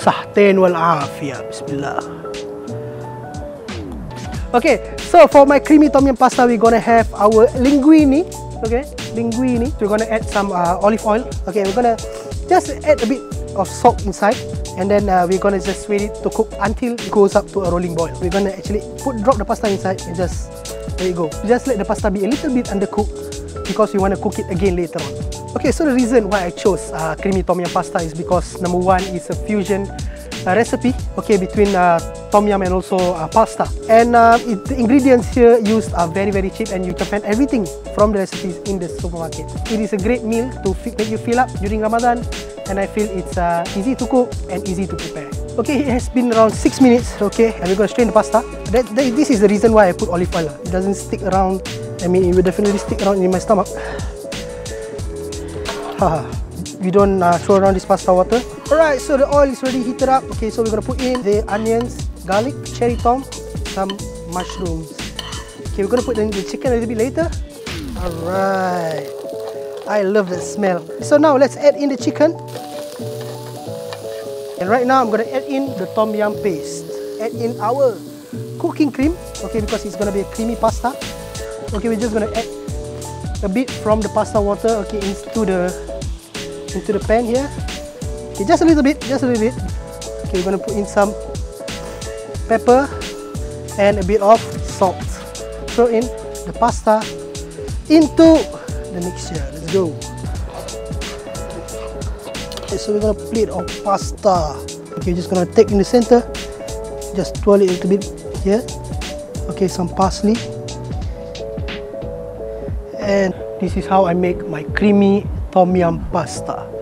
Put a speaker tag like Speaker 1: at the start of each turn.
Speaker 1: sahten wal afiat bismillah. Okay so for my creamy tom yum pasta we gonna have our linguine. Okay linguine. We're gonna add some uh, olive oil. Okay we're gonna just add a bit of salt inside. And then uh, we're gonna just wait it to cook until it goes up to a rolling boil. We're gonna actually put drop the pasta inside and just there you go. Just let the pasta be a little bit undercooked because we want to cook it again later on. Okay, so the reason why I chose uh, creamy tom yum pasta is because number one is a fusion uh, recipe okay between uh, tom yum and also uh, pasta. And uh, it, the ingredients here used are very very cheap and you can find everything from the recipes in the supermarket. It is a great meal to make you fill up during ramadan and i feel it's uh, easy to cook and easy to prepare. Okay it has been around six minutes okay and we're going to strain the pasta. That, that, this is the reason why i put olive oil. It doesn't stick around i mean it will definitely stick around in my stomach we don't uh, throw around this pasta water. Alright, so the oil is already heated up. Okay, so we're gonna put in the onions, garlic, cherry tom, some mushrooms. Okay, we're gonna put in the chicken a little bit later. Alright. I love the smell. So now let's add in the chicken. And right now I'm gonna add in the tom yum paste. Add in our cooking cream. Okay, because it's gonna be a creamy pasta. Okay, we're just gonna add a bit from the pasta water okay into the into the pan here. Okay, just a little bit, just a little bit. Okay, we're gonna put in some pepper and a bit of salt. Throw in the pasta into the mixture. Let's go. Okay, so we're gonna plate of pasta. Okay, just gonna take in the center. Just twirl it a little bit here. Okay, some parsley. And this is how I make my creamy tom yum pasta.